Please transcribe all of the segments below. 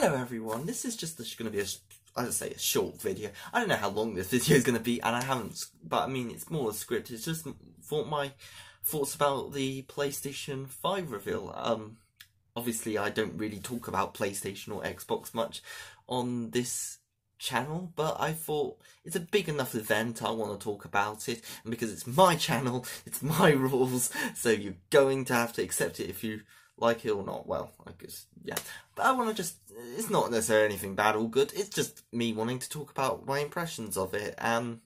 Hello everyone, this is just going to be a, I say a short video. I don't know how long this video is going to be and I haven't, but I mean it's more a script, it's just for my thoughts about the PlayStation 5 reveal. Um, obviously I don't really talk about PlayStation or Xbox much on this channel, but I thought it's a big enough event, I want to talk about it, and because it's my channel, it's my rules, so you're going to have to accept it if you like it or not. Well, I guess, yeah. But I want to just, it's not necessarily anything bad or good, it's just me wanting to talk about my impressions of it. Um,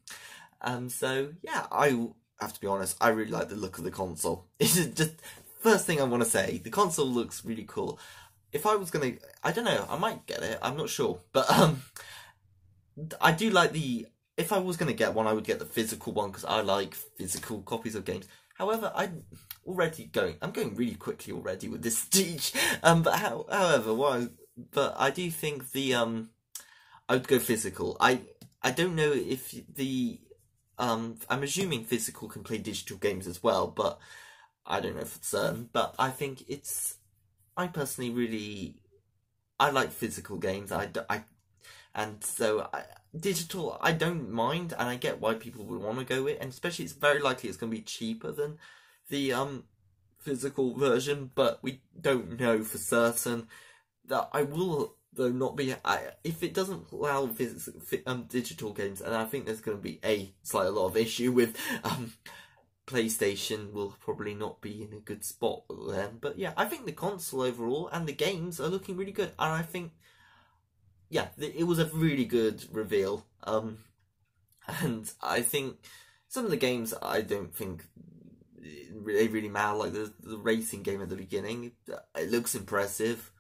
um, so, yeah, I have to be honest, I really like the look of the console. It's just, first thing I want to say, the console looks really cool. If I was gonna, I don't know, I might get it, I'm not sure. But, um, I do like the, if I was gonna get one, I would get the physical one because I like physical copies of games. However, I'm already going. I'm going really quickly already with this speech. Um, but how, however, what but I do think the um, I would go physical. I I don't know if the um, I'm assuming physical can play digital games as well, but I don't know for certain. But I think it's. I personally really, I like physical games. I, I and so I, digital I don't mind, and I get why people would want to go it, and especially it's very likely it's going to be cheaper than the um physical version, but we don't know for certain. That I will though not be I, if it doesn't allow phys- um, digital games, and I think there's going to be a slight lot of issue with um PlayStation will probably not be in a good spot then. But yeah, I think the console overall and the games are looking really good, and I think yeah, it was a really good reveal. Um, and I think some of the games I don't think they really matter. Like the the racing game at the beginning, it looks impressive.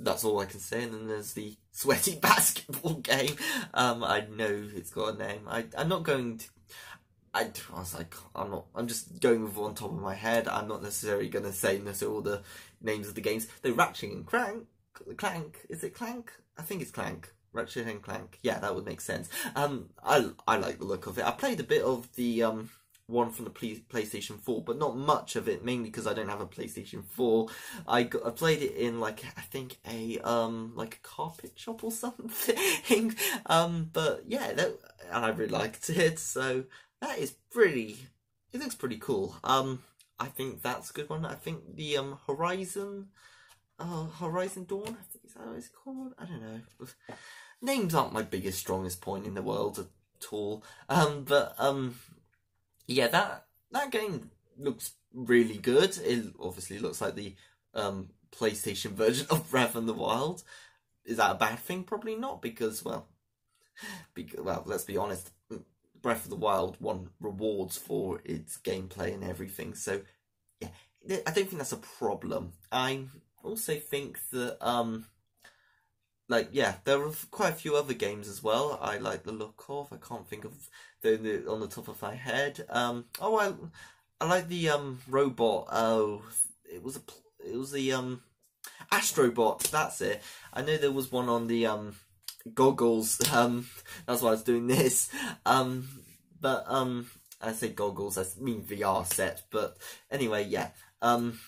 That's all I can say. And then there's the sweaty basketball game. Um, I know it's got a name. I I'm not going to. I, I was like, I'm not. I'm just going with on top of my head. I'm not necessarily going to say necessarily all the names of the games. The Ratchet and Clank, Clank, is it Clank? I think it's Clank. Ratchet and Clank. Yeah, that would make sense. Um, I I like the look of it. I played a bit of the um one from the play, PlayStation 4, but not much of it, mainly because I don't have a PlayStation 4. I, got, I played it in like I think a um like a carpet shop or something. um, but yeah, that, and I really liked it. So that is pretty. It looks pretty cool. Um, I think that's a good one. I think the um Horizon uh, Horizon Dawn. I think is that what it's called. I don't know. Names aren't my biggest, strongest point in the world at all. Um, but um, yeah, that that game looks really good. It obviously looks like the um PlayStation version of Breath of the Wild. Is that a bad thing? Probably not, because well, because, well, let's be honest. Breath of the Wild won rewards for its gameplay and everything. So yeah, I don't think that's a problem. I also think that um like yeah there are quite a few other games as well i like the look of. I can't think of the, on the top of my head. Um oh i i like the um robot. Oh it was a it was the um astrobot. That's it. I know there was one on the um goggles. Um that's why i was doing this. Um but um i say goggles i mean vr set but anyway yeah. Um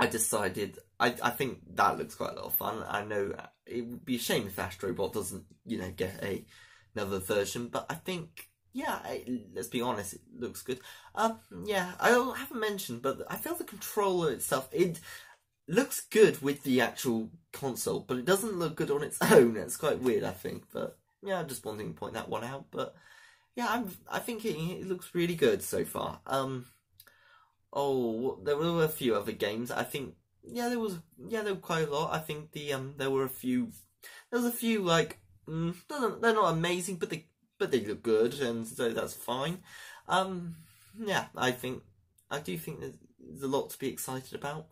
I decided I I think that looks quite a lot of fun. I know it would be a shame if Astrobot doesn't you know get a another version, but I think yeah, let's be honest, it looks good. Um, yeah, I haven't mentioned, but I feel the controller itself it looks good with the actual console, but it doesn't look good on its own. It's quite weird, I think. But yeah, I'm just wanting to point that one out. But yeah, I'm I think it, it looks really good so far. Um oh, there were a few other games. I think yeah, there was yeah, there were quite a lot. I think the um there were a few. There was a few like mm, they're not amazing, but they but they look good, and so that's fine. Um, yeah, I think I do think there's, a lot to be excited about.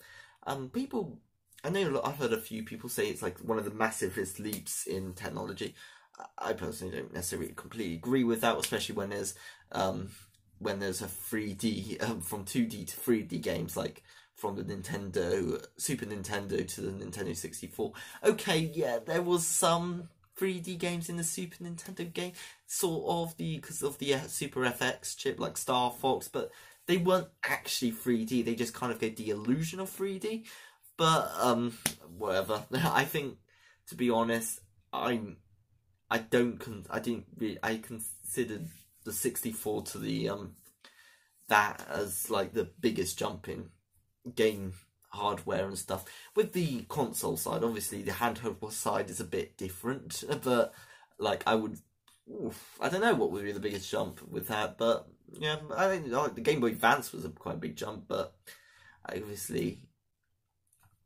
Um, people, I know I've heard a few people say it's like one of the massivest leaps in technology. I personally don't necessarily completely agree with that, especially when there's um when there's a 3D um, from 2D to 3D games like from the Nintendo Super Nintendo to the Nintendo 64. Okay, yeah, there was some 3D games in the Super Nintendo game, sort of the because of the uh, Super FX chip like Star Fox, but they weren't actually 3D. They just kind of gave the illusion of 3D. But um, whatever. I think to be honest, I'm I don't con- I didn't really, I considered the 64 to the um that as like the biggest jump in game hardware and stuff. With the console side, obviously the handheld side is a bit different, but like I would, oof, I don't know what would be the biggest jump with that, but yeah, I think like, the Game Boy Advance was a quite a big jump, but obviously,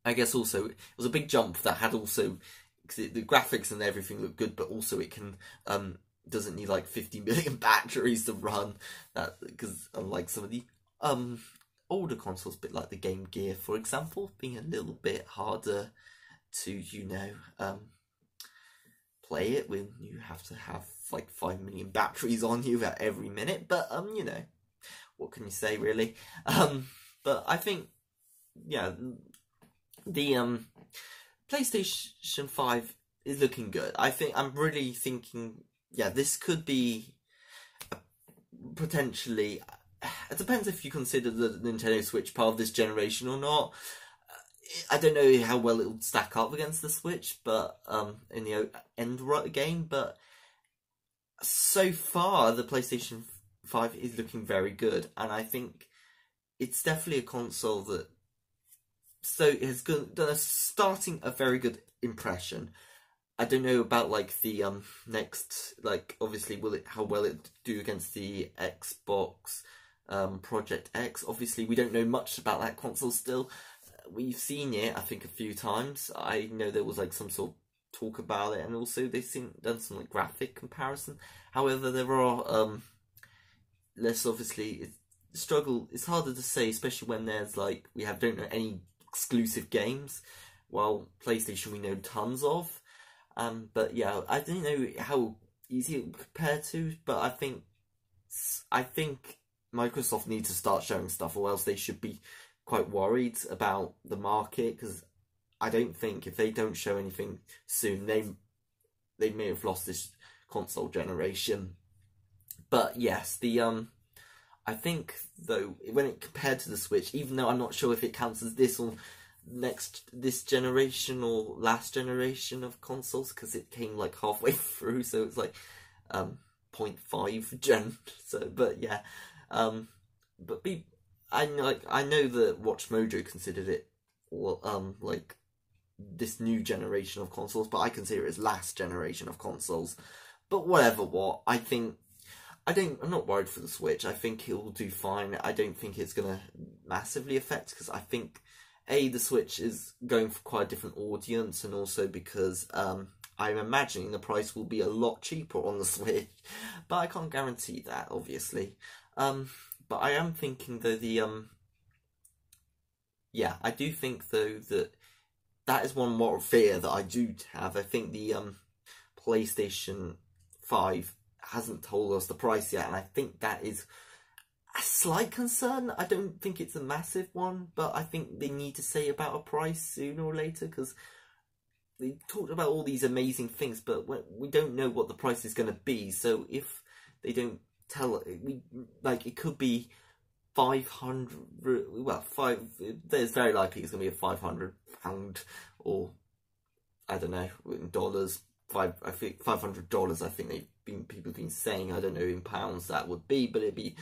I guess also it was a big jump that had also because the graphics and everything look good, but also it can um doesn't need like 50 million batteries to run that because unlike some of the um older consoles, bit like the Game Gear, for example, being a little bit harder to, you know, um, play it when you have to have like 5 million batteries on you at every minute. But, um, you know, what can you say, really? Um, but I think, yeah, the, um, PlayStation 5 is looking good. I think, I'm really thinking, yeah, this could be potentially it depends if you consider the Nintendo Switch part of this generation or not. I don't know how well it will stack up against the Switch, but um, in the end game. But so far, the PlayStation Five is looking very good, and I think it's definitely a console that so has done a starting a very good impression. I don't know about like the um next like obviously will it how well it do against the Xbox um, Project X. Obviously, we don't know much about that console still. We've seen it, I think, a few times. I know there was like some sort of talk about it, and also they've seen done some like graphic comparison. However, there are um, less obviously struggle. It's harder to say, especially when there's like we have don't know any exclusive games. While PlayStation we know tons of. Um, but yeah, I don't know how easy it compared to, but I think I think Microsoft need to start showing stuff, or else they should be quite worried about the market. Because I don't think if they don't show anything soon, they they may have lost this console generation. But yes, the um, I think though when it compared to the Switch, even though I'm not sure if it counts as this or next this generation or last generation of consoles because it came like halfway through, so it's like um 0.5 gen. So, but yeah, um, but be I like I know that Watch Mojo considered it well, um like this new generation of consoles, but I consider it as last generation of consoles. But whatever, what I think. I don't. I'm not worried for the Switch. I think it will do fine. I don't think it's gonna massively affect because I think a the Switch is going for quite a different audience, and also because um, I'm imagining the price will be a lot cheaper on the Switch, but I can't guarantee that, obviously. Um, but I am thinking though the um, yeah, I do think though that that is one more fear that I do have. I think the um, PlayStation Five hasn't told us the price yet, and I think that is a slight concern. I don't think it's a massive one, but I think they need to say about a price sooner or later because they talked about all these amazing things, but we don't know what the price is going to be. So if they don't tell we like it could be 500 well five there's very likely it's going to be a 500 pound or i don't know in dollars five i think 500 dollars i think they've been people have been saying i don't know in pounds that would be but it'd be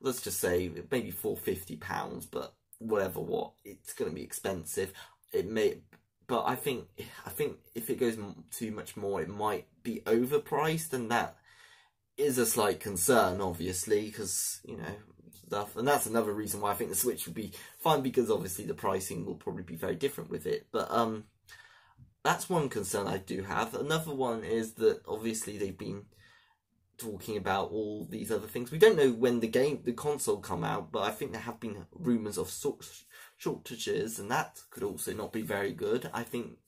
let's just say maybe 450 pounds but whatever what it's going to be expensive it may but i think i think if it goes too much more it might be overpriced and that is a slight concern, obviously, because, you know, stuff. And that's another reason why I think the Switch would be fine, because obviously the pricing will probably be very different with it. But, um, that's one concern I do have. Another one is that obviously they've been talking about all these other things. We don't know when the game, the console come out, but I think there have been rumours of shortages, and that could also not be very good. I think,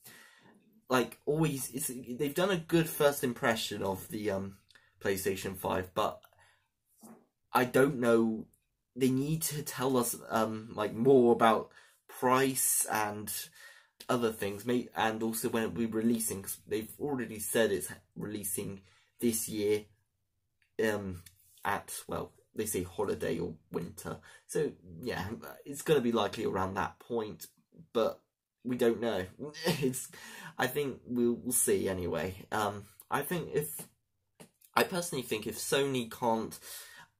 like always, it's, they've done a good first impression of the um PlayStation 5, but I don't know. They need to tell us um like more about price and other things, and also when it will be releasing. Cause they've already said it's releasing this year. Um, at well, they say holiday or winter, so yeah, it's going to be likely around that point. But we don't know. It's, I think we'll, we'll see anyway. Um, I think if, I personally think if Sony can't,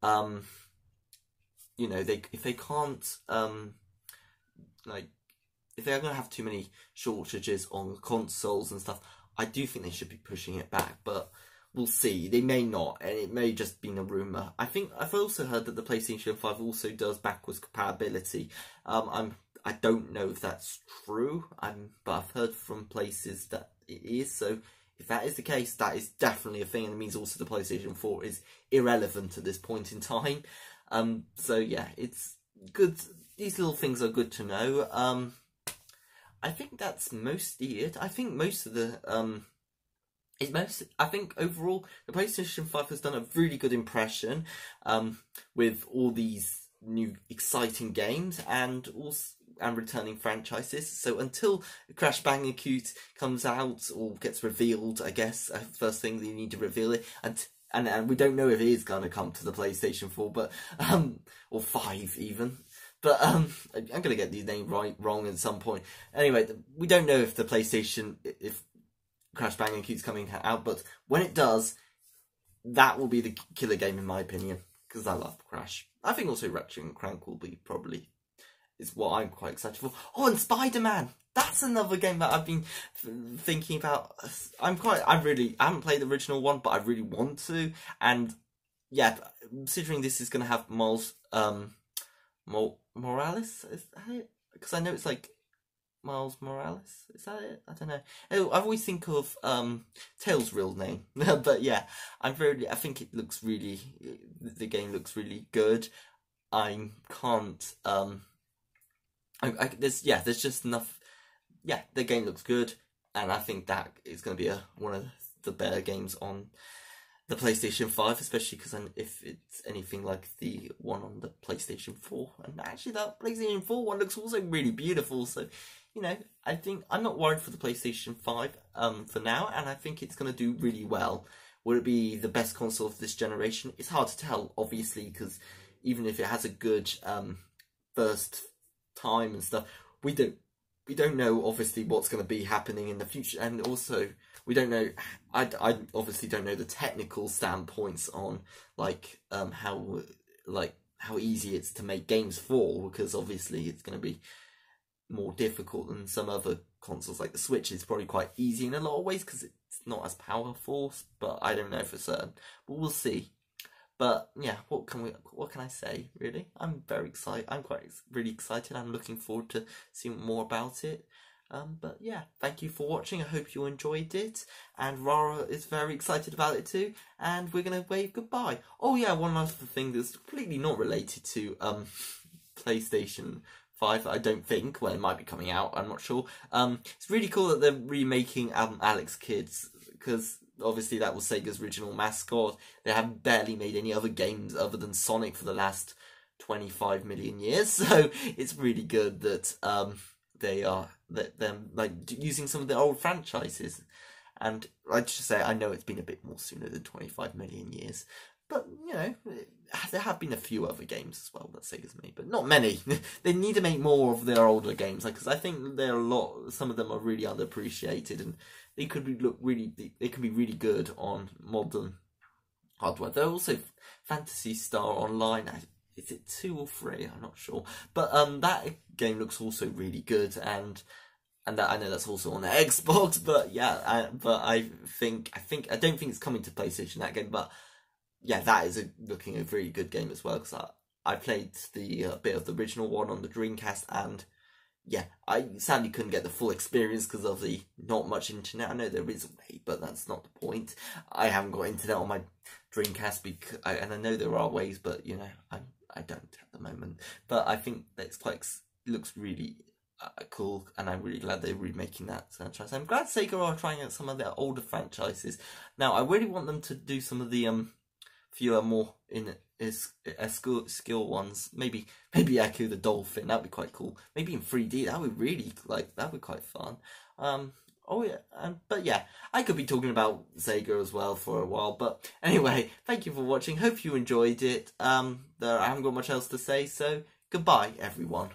um, you know, they if they can't, um, like, if they're going to have too many shortages on consoles and stuff, I do think they should be pushing it back. But we'll see. They may not, and it may just been a rumor. I think I've also heard that the PlayStation Five also does backwards compatibility. Um, I'm I don't know if that's true. I'm, but I've heard from places that it is. So if that is the case, that is definitely a thing, and it means also the PlayStation Four is irrelevant at this point in time. Um, so yeah, it's good. These little things are good to know. Um, I think that's mostly it. I think most of the um it's most I think overall the PlayStation 5 has done a really good impression um, with all these new exciting games and also and returning franchises. So until Crash Bandicoot comes out or gets revealed, I guess uh, first thing you need to reveal it and and, and we don't know if it is going to come to the PlayStation 4 but um or 5 even but um, I'm going to get the name right wrong at some point. Anyway, we don't know if the PlayStation if Crash Bandicoot's coming out, but when it does, that will be the killer game in my opinion because I love Crash. I think also Ratchet and Clank will be probably is what I'm quite excited for. Oh, and Spider Man. That's another game that I've been thinking about. I'm quite. I really. I haven't played the original one, but I really want to. And yeah, considering this is going to have Miles um, Mor- Morales. Is that it? Because I know it's like Miles Morales. Is that it? I don't know. Oh, I always think of um, Tails' real name, but yeah, I'm very. I think it looks really. The game looks really good. I can't. Um, I, I, there's yeah. There's just enough. Yeah, the game looks good, and I think that is going to be a one of the better games on the PlayStation 5, especially because if it's anything like the one on the PlayStation 4. And actually, that PlayStation 4 one looks also really beautiful. So, you know, I think I'm not worried for the PlayStation 5 um, for now, and I think it's going to do really well. Will it be the best console of this generation? It's hard to tell, obviously, because even if it has a good um, first time and stuff, we don't we don't know obviously what's going to be happening in the future, and also we don't know. I, I obviously don't know the technical standpoints on like um how like how easy it's to make games for because obviously it's going to be more difficult than some other consoles like the Switch. It's probably quite easy in a lot of ways because it's not as powerful, but I don't know for certain. But we'll see. But yeah, what can we? What can I say? Really, I'm very excited. I'm quite really excited. I'm looking forward to seeing more about it. Um, but yeah, thank you for watching. I hope you enjoyed it. And Rara is very excited about it too. And we're to wave goodbye. Oh yeah, one last thing that's completely not related to um, PlayStation 5, I don't think. Well, it might be coming out, I'm not sure. Um, it's really cool that they're remaking um, Alex Kidd. Because obviously that was Sega's original mascot. They haven't barely made any other games other than Sonic for the last 25 million years. So it's really good that... Um, they are that them like using some of the old franchises. And I just say I know it's been a bit more sooner than 25 million years, but you know there have been a few other games as well that Sega's made, but not many. they need to make more of their older games, like because I think there are a lot. Some of them are really underappreciated, and they could be look really. They, can be really good on modern hardware. They're also Phantasy Star Online is it two or three? I'm not sure. But um, that game looks also really good, and and that, I know that's also on the Xbox. But yeah, I, but I think I think I don't think it's coming to PlayStation that game. But yeah, that is a, looking a really good game as well because I I played the uh, bit of the original one on the Dreamcast and yeah, I sadly couldn't get the full experience because of the not much internet. I know there is a way, but that's not the point. I haven't got internet on my Dreamcast because, I, and I know there are ways, but you know, I'm I don't at the moment. But I think it's quite looks really uh, cool, and I'm really glad they're remaking that franchise. I'm glad Sega are trying out some of their older franchises. Now, I really want them to do some of the um fewer more in is skill skill ones. Maybe maybe Ecco the Dolphin. That'd be quite cool. Maybe in 3D. That would really like that would be quite fun. Um, Oh yeah, um, but yeah, I could be talking about Sega as well for a while. But anyway, thank you for watching. Hope you enjoyed it. Um, there, I haven't got much else to say, so goodbye, everyone.